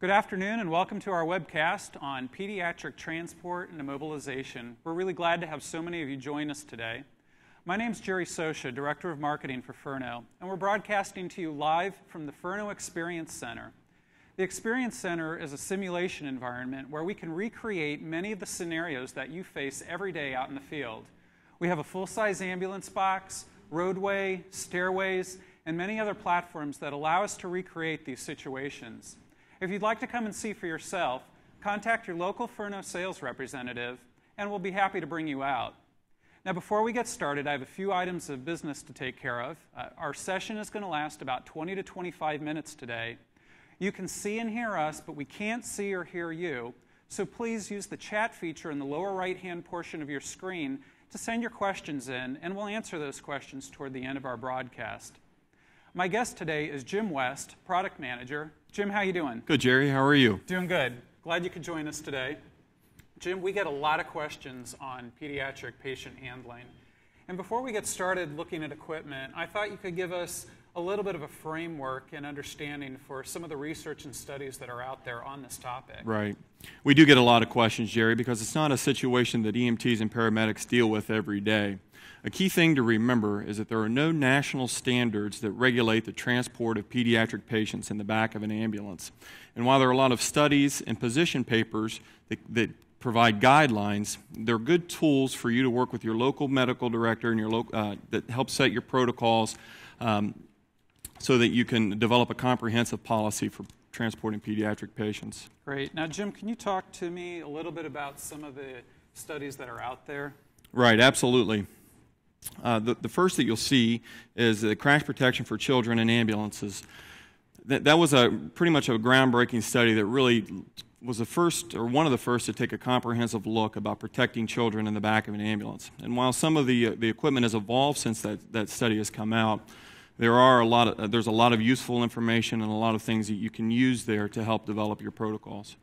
Good afternoon and welcome to our webcast on pediatric transport and immobilization. We're really glad to have so many of you join us today. My name is Jerry Sosha, Director of Marketing for Ferno, and we're broadcasting to you live from the Ferno Experience Center. The Experience Center is a simulation environment where we can recreate many of the scenarios that you face every day out in the field. We have a full size ambulance box, roadway, stairways, and many other platforms that allow us to recreate these situations. If you'd like to come and see for yourself, contact your local Ferno sales representative and we'll be happy to bring you out. Now, before we get started, I have a few items of business to take care of. Uh, our session is going to last about 20 to 25 minutes today. You can see and hear us, but we can't see or hear you. So please use the chat feature in the lower right hand portion of your screen to send your questions in, and we'll answer those questions toward the end of our broadcast. My guest today is Jim West, product manager. Jim, how you doing? Good, Jerry. How are you? Doing good. Glad you could join us today. Jim, we get a lot of questions on pediatric patient handling. And before we get started looking at equipment, I thought you could give us a little bit of a framework and understanding for some of the research and studies that are out there on this topic. Right. We do get a lot of questions, Jerry, because it's not a situation that EMTs and paramedics deal with every day. A key thing to remember is that there are no national standards that regulate the transport of pediatric patients in the back of an ambulance. And while there are a lot of studies and position papers that, that provide guidelines, they're good tools for you to work with your local medical director and your local, uh, that help set your protocols um, so that you can develop a comprehensive policy for transporting pediatric patients. Great. Now, Jim, can you talk to me a little bit about some of the studies that are out there? Right, absolutely. Uh, the, the first that you'll see is the crash protection for children in ambulances. That, that was a pretty much a groundbreaking study that really was the first or one of the first to take a comprehensive look about protecting children in the back of an ambulance. And while some of the, uh, the equipment has evolved since that, that study has come out, there are a lot of, uh, there's a lot of useful information and a lot of things that you can use there to help develop your protocols.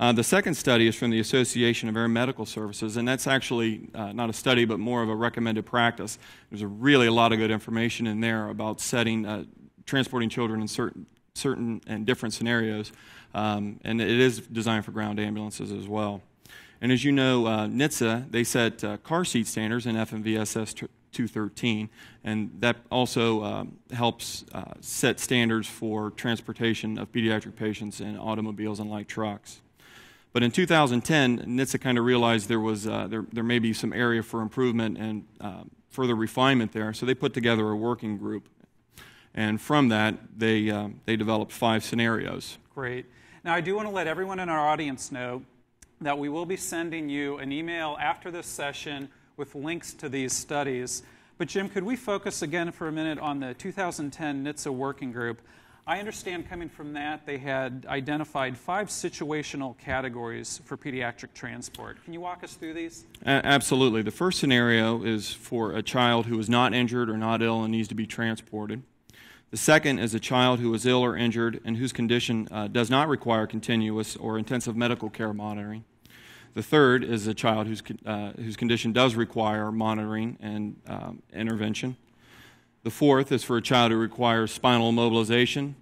Uh, the second study is from the Association of Air Medical Services, and that's actually uh, not a study but more of a recommended practice. There's a really a lot of good information in there about setting, uh, transporting children in certain, certain and different scenarios, um, and it is designed for ground ambulances as well. And as you know, uh, NHTSA, they set uh, car seat standards in FMVSS 213, and that also uh, helps uh, set standards for transportation of pediatric patients in automobiles and light trucks. But in 2010, NHTSA kind of realized there, was, uh, there, there may be some area for improvement and uh, further refinement there, so they put together a working group. And from that, they, uh, they developed five scenarios. Great. Now, I do want to let everyone in our audience know that we will be sending you an email after this session with links to these studies. But, Jim, could we focus again for a minute on the 2010 NHTSA working group? I understand coming from that, they had identified five situational categories for pediatric transport. Can you walk us through these? Absolutely. The first scenario is for a child who is not injured or not ill and needs to be transported. The second is a child who is ill or injured and whose condition uh, does not require continuous or intensive medical care monitoring. The third is a child whose, uh, whose condition does require monitoring and um, intervention. The fourth is for a child who requires spinal immobilization.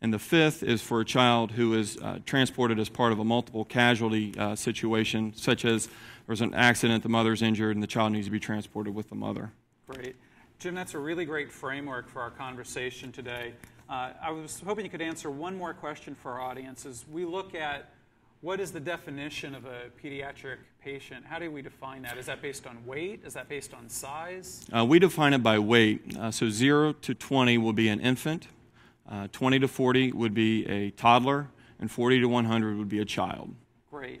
And the fifth is for a child who is uh, transported as part of a multiple casualty uh, situation, such as there's an accident, the mother's injured, and the child needs to be transported with the mother. Great. Jim, that's a really great framework for our conversation today. Uh, I was hoping you could answer one more question for our audience as we look at what is the definition of a pediatric patient? How do we define that? Is that based on weight? Is that based on size? Uh, we define it by weight. Uh, so 0 to 20 will be an infant, uh, 20 to 40 would be a toddler, and 40 to 100 would be a child. Great.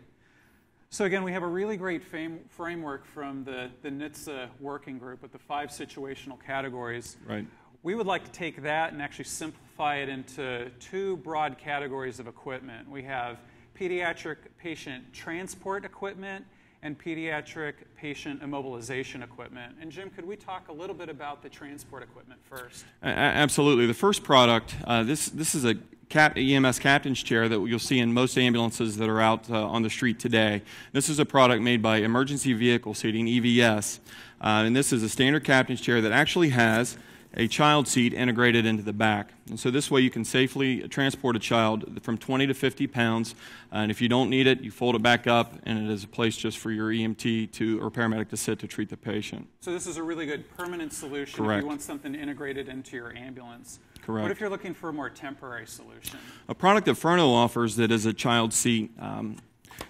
So, again, we have a really great framework from the, the NHTSA working group with the five situational categories. Right. We would like to take that and actually simplify it into two broad categories of equipment. We have pediatric patient transport equipment and pediatric patient immobilization equipment. And Jim, could we talk a little bit about the transport equipment first? absolutely. The first product, uh, this, this is a cap, EMS captain's chair that you'll see in most ambulances that are out uh, on the street today. This is a product made by Emergency Vehicle Seating, EVS. Uh, and this is a standard captain's chair that actually has a child seat integrated into the back. And so this way you can safely transport a child from 20 to 50 pounds. And if you don't need it, you fold it back up, and it is a place just for your EMT to, or paramedic to sit to treat the patient. So this is a really good permanent solution Correct. if you want something integrated into your ambulance. Correct. What if you're looking for a more temporary solution? A product that Ferno offers that is a child seat um,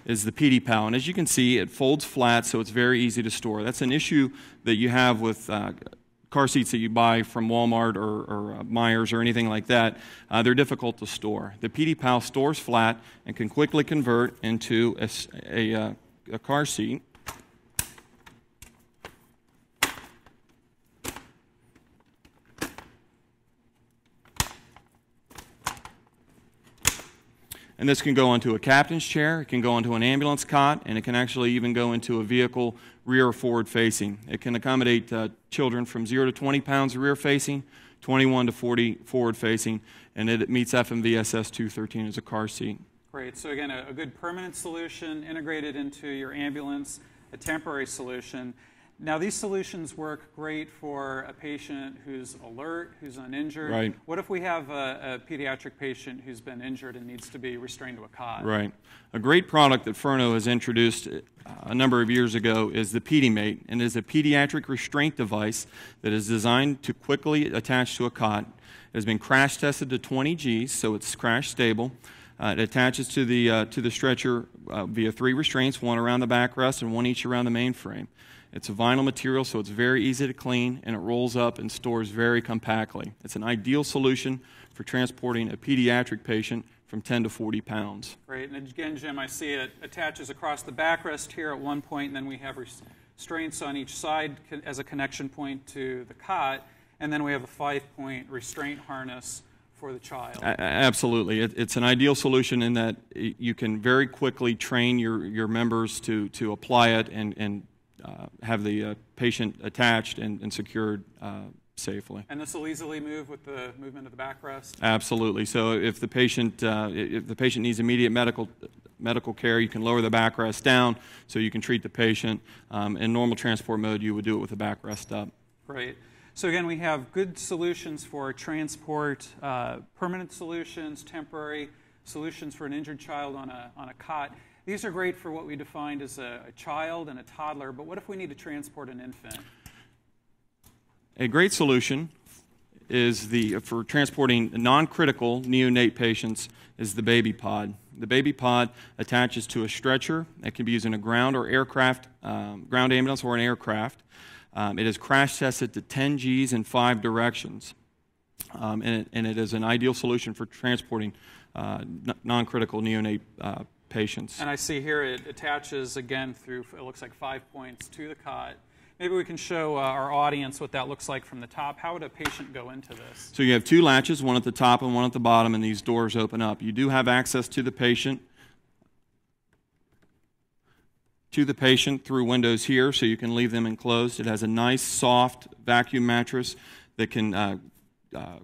is the PediPal. And as you can see, it folds flat, so it's very easy to store. That's an issue that you have with uh, car seats that you buy from Walmart or, or uh, Meijer or anything like that. Uh, they're difficult to store. The PediPal stores flat and can quickly convert into a, a, uh, a car seat. And this can go onto a captain's chair, it can go onto an ambulance cot, and it can actually even go into a vehicle rear or forward facing. It can accommodate uh, children from 0 to 20 pounds rear facing, 21 to 40 forward facing, and it meets FMVSS 213 as a car seat. Great. So again, a, a good permanent solution integrated into your ambulance, a temporary solution. Now, these solutions work great for a patient who's alert, who's uninjured. Right. What if we have a, a pediatric patient who's been injured and needs to be restrained to a cot? Right. A great product that Ferno has introduced uh, a number of years ago is the PediMate, and is a pediatric restraint device that is designed to quickly attach to a cot. It has been crash tested to 20 Gs, so it's crash stable. Uh, it attaches to the, uh, to the stretcher uh, via three restraints, one around the backrest and one each around the mainframe. It's a vinyl material, so it's very easy to clean, and it rolls up and stores very compactly. It's an ideal solution for transporting a pediatric patient from 10 to 40 pounds. Great. And again, Jim, I see it attaches across the backrest here at one point, and then we have restraints on each side as a connection point to the cot, and then we have a five-point restraint harness for the child. Absolutely. It, it's an ideal solution in that you can very quickly train your, your members to, to apply it and, and have the uh, patient attached and, and secured uh, safely. And this will easily move with the movement of the backrest. Absolutely. So if the patient, uh, if the patient needs immediate medical, medical care, you can lower the backrest down so you can treat the patient. Um, in normal transport mode, you would do it with the backrest up. Great. So again, we have good solutions for transport, uh, permanent solutions, temporary solutions for an injured child on a, on a cot. These are great for what we defined as a, a child and a toddler, but what if we need to transport an infant? A great solution is the for transporting non-critical neonate patients is the baby pod. The baby pod attaches to a stretcher that can be used in a ground or aircraft, um, ground ambulance or an aircraft. Um, it is crash tested to 10 Gs in five directions, um, and, it, and it is an ideal solution for transporting uh, non-critical neonate uh, patients. And I see here it attaches again through, it looks like five points to the cot. Maybe we can show uh, our audience what that looks like from the top. How would a patient go into this? So you have two latches, one at the top and one at the bottom, and these doors open up. You do have access to the patient to the patient through windows here, so you can leave them enclosed. It has a nice, soft vacuum mattress that can uh, uh,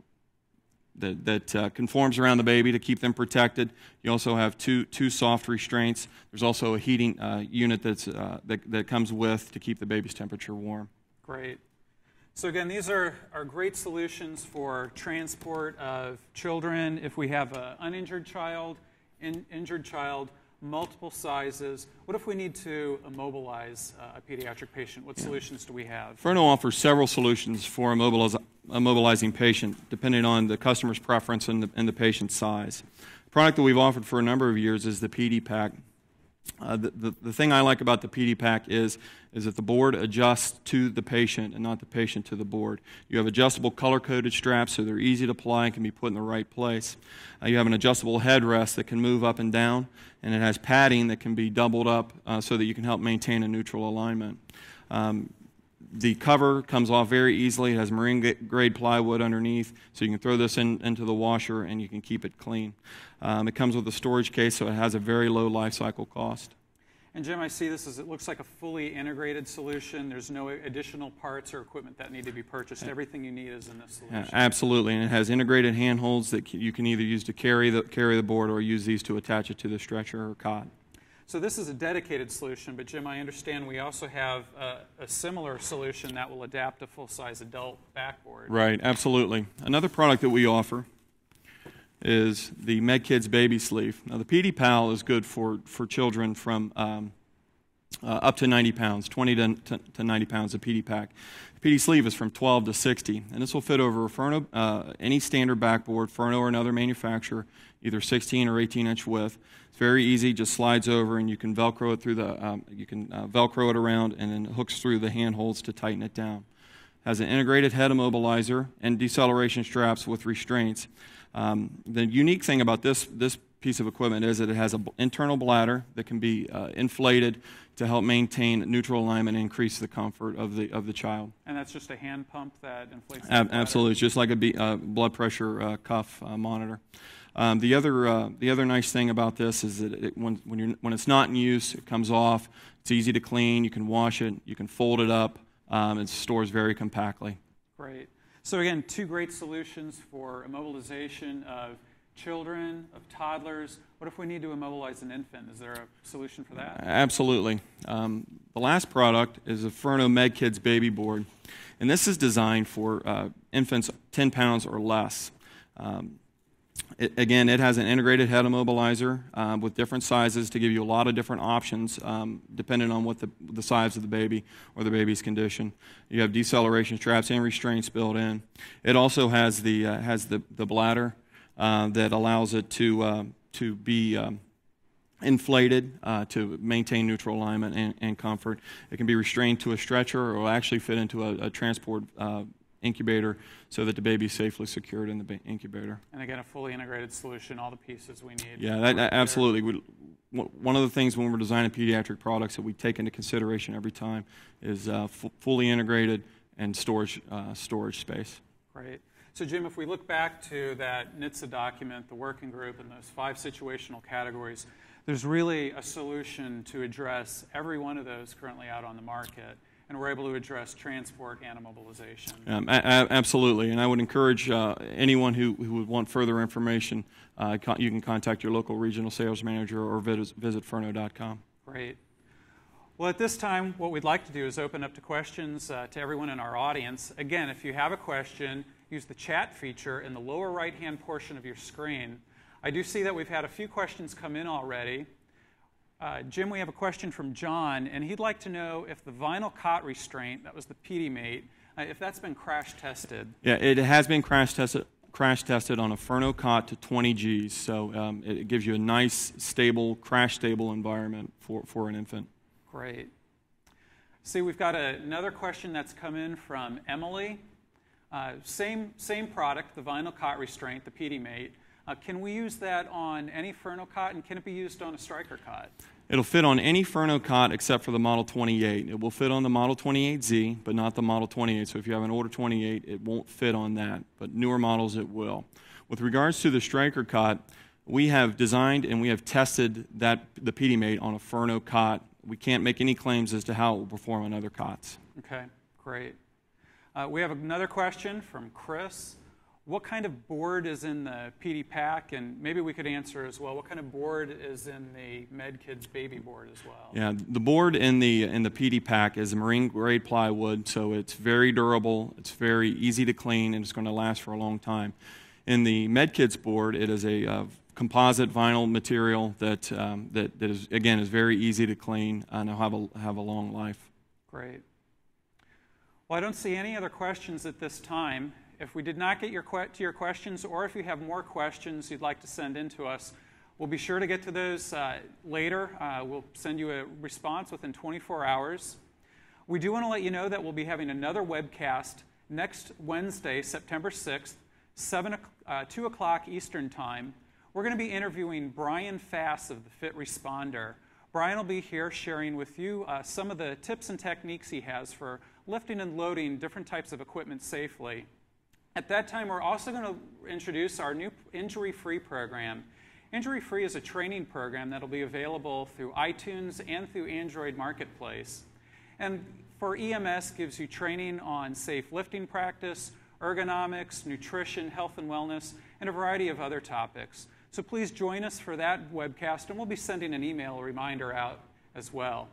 that, that uh, conforms around the baby to keep them protected. You also have two two soft restraints. There's also a heating uh, unit that's uh, that, that comes with to keep the baby's temperature warm. Great. So again, these are, are great solutions for transport of children. If we have an uninjured child, in, injured child, multiple sizes. What if we need to immobilize uh, a pediatric patient? What solutions do we have? Ferno offers several solutions for immobiliz- immobilizing patient, depending on the customer's preference and the, and the patient's size. The product that we've offered for a number of years is the PD Pack. Uh, the, the, the thing I like about the PD Pack is, is that the board adjusts to the patient and not the patient to the board. You have adjustable color coded straps, so they're easy to apply and can be put in the right place. Uh, you have an adjustable headrest that can move up and down, and it has padding that can be doubled up uh, so that you can help maintain a neutral alignment. Um, the cover comes off very easily. It has marine grade plywood underneath, so you can throw this in, into the washer and you can keep it clean. Um, it comes with a storage case, so it has a very low life cycle cost. And Jim, I see this as it looks like a fully integrated solution. There's no additional parts or equipment that need to be purchased. Everything you need is in this solution. absolutely, and it has integrated handholds that you can either use to carry the, carry the board or use these to attach it to the stretcher or cot. So this is a dedicated solution, but Jim, I understand we also have a, a similar solution that will adapt a full-size adult backboard. Right, absolutely. Another product that we offer is the MedKids Baby Sleeve. Now, the PediPal is good for, for children from um, uh, up to 90 pounds, 20 to, to, to 90 pounds of PD Pack. The PD Sleeve is from 12 to 60, and this will fit over a Ferno, uh, any standard backboard, Ferno or another manufacturer, either 16 or 18 inch width. It's very easy, just slides over, and you can Velcro it through the, um, you can uh, Velcro it around, and then it hooks through the handholds to tighten it down. Has an integrated head immobilizer and deceleration straps with restraints. Um, the unique thing about this this piece of equipment is that it has an internal bladder that can be uh, inflated to help maintain neutral alignment and increase the comfort of the of the child. And that's just a hand pump that inflates. Ab- absolutely, it's just like a B, uh, blood pressure uh, cuff uh, monitor. Um, the other uh, the other nice thing about this is that it, when when, you're, when it's not in use, it comes off. It's easy to clean. You can wash it. You can fold it up. Um, it stores very compactly. Great. So again, two great solutions for immobilization of children, of toddlers. What if we need to immobilize an infant? Is there a solution for that? Absolutely. Um, the last product is a Ferno MedKids baby board, and this is designed for uh, infants 10 pounds or less. Um, it, again, it has an integrated head immobilizer uh, with different sizes to give you a lot of different options um, depending on what the, the size of the baby or the baby's condition. You have deceleration straps and restraints built in. It also has the, uh, has the, the bladder uh, that allows it to, uh, to be um, inflated uh, to maintain neutral alignment and, and, comfort. It can be restrained to a stretcher or actually fit into a, a transport uh, incubator so that the baby is safely secured in the incubator. And again, a fully integrated solution, all the pieces we need. Yeah, that, that absolutely. We, one of the things when we're designing pediatric products that we take into consideration every time is uh, fully integrated and storage, uh, storage space. Great. So, Jim, if we look back to that NHTSA document, the working group, and those five situational categories, there's really a solution to address every one of those currently out on the market and we're able to address transport and immobilization. Um, a- absolutely, and I would encourage uh, anyone who, who would want further information, uh, con- you can contact your local regional sales manager or visit, visit Ferno.com. Great. Well, at this time, what we'd like to do is open up to questions uh, to everyone in our audience. Again, if you have a question, use the chat feature in the lower right hand portion of your screen. I do see that we've had a few questions come in already. Uh, Jim, we have a question from John, and he'd like to know if the vinyl cot restraint, that was the PediMate, uh, if that's been crash tested. Yeah, it has been crash tested. Crash tested on a Ferno cot to 20 Gs, so um, it gives you a nice, stable, crash stable environment for, for an infant. Great. See, we've got a, another question that's come in from Emily. Uh, same, same product, the vinyl cot restraint, the PediMate. Uh, can we use that on any Ferno cot, and can it be used on a Stryker cot? It'll fit on any Ferno cot except for the Model 28. It will fit on the Model 28Z, but not the Model 28. So if you have an older 28, it won't fit on that. But newer models, it will. With regards to the Stryker cot, we have designed and we have tested that the PediMate on a Ferno cot. We can't make any claims as to how it will perform on other cots. Okay, great. Uh, we have another question from Chris what kind of board is in the PD pack? And maybe we could answer as well, what kind of board is in the MedKids baby board as well? Yeah, the board in the, in the PD pack is marine grade plywood, so it's very durable, it's very easy to clean, and it's going to last for a long time. In the MedKids board, it is a uh, composite vinyl material that, um, that, that is, again, is very easy to clean and will have a, have a long life. Great. Well, I don't see any other questions at this time. If we did not get your to your questions, or if you have more questions you'd like to send in to us, we'll be sure to get to those uh, later. Uh, we'll send you a response within 24 hours. We do want to let you know that we'll be having another webcast next Wednesday, September 6th, 7, uh, 2 o'clock Eastern Time. We're going to be interviewing Bryan Fass of the Fit Responder. Brian will be here sharing with you uh, some of the tips and techniques he has for lifting and loading different types of equipment safely. At that time, we're also going to introduce our new injury free program. Injury free is a training program that will be available through iTunes and through Android Marketplace. And for EMS, gives you training on safe lifting practice, ergonomics, nutrition, health and wellness, and a variety of other topics. So please join us for that webcast, and we'll be sending an email reminder out as well.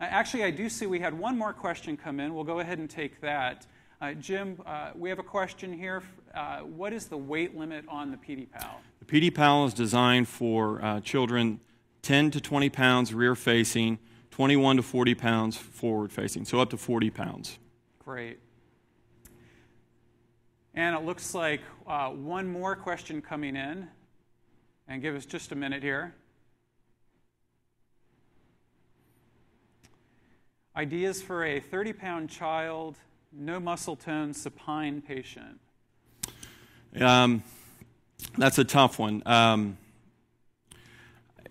Uh, actually, I do see we had one more question come in. We'll go ahead and take that. Uh, Jim, uh, we have a question here. Uh, what is the weight limit on the PediPal? The PediPal is designed for uh, children 10 to 20 pounds rear facing, 21 to 40 pounds forward facing, so up to 40 pounds. Great. And it looks like uh, one more question coming in. And give us just a minute here. Ideas for a 30 pound child, no muscle tone, supine patient. Um, that's a tough one. Um,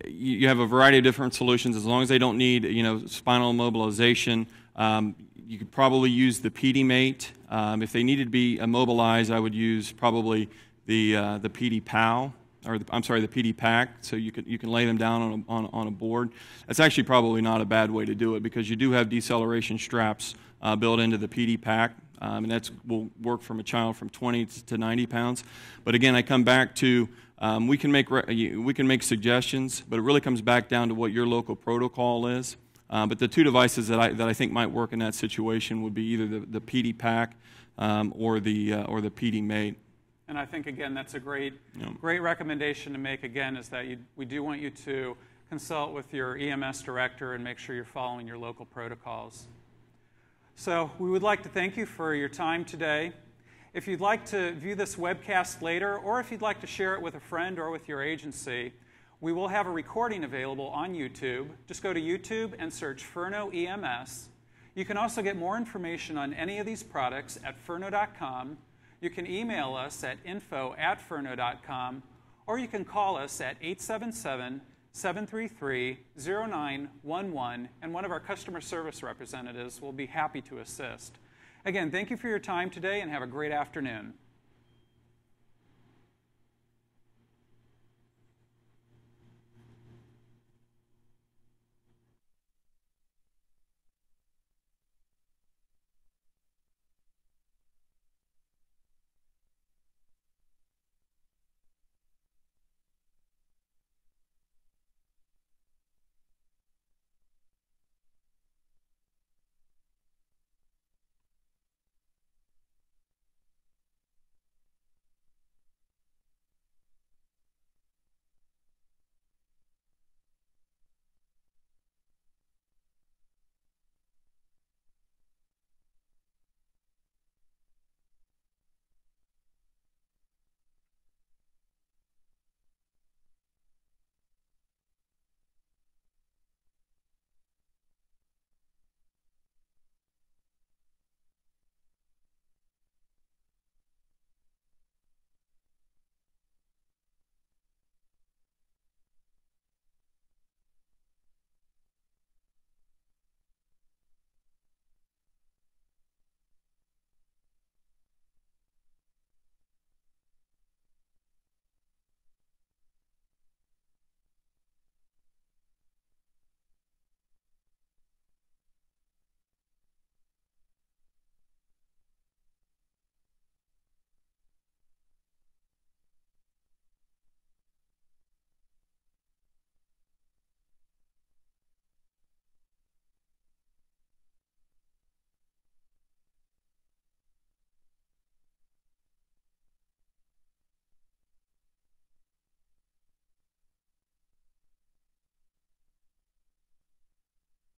you, you have a variety of different solutions as long as they don't need, you know, spinal immobilization. Um, you could probably use the PediMate. Um, if they needed to be immobilized, I would use probably the, uh, the PediPal, or the, I'm sorry, the PD pack, so you can, you can lay them down on a, on, on a board. That's actually probably not a bad way to do it because you do have deceleration straps uh, built into the PD pack. Um, and that will work from a child from 20 to 90 pounds. But again, I come back to um, we can make we can make suggestions, but it really comes back down to what your local protocol is. Um, but the two devices that I, that I think might work in that situation would be either the, the PD pack um, or the uh, or the PediMate. And I think again that's a great great recommendation to make. Again, is that you, we do want you to consult with your EMS director and make sure you're following your local protocols. So we would like to thank you for your time today. If you'd like to view this webcast later, or if you'd like to share it with a friend or with your agency, we will have a recording available on YouTube. Just go to YouTube and search Ferno EMS. You can also get more information on any of these products at ferno.com. You can email us at info at ferno.com, or you can call us at 877 733 0911, and one of our customer service representatives will be happy to assist. Again, thank you for your time today and have a great afternoon.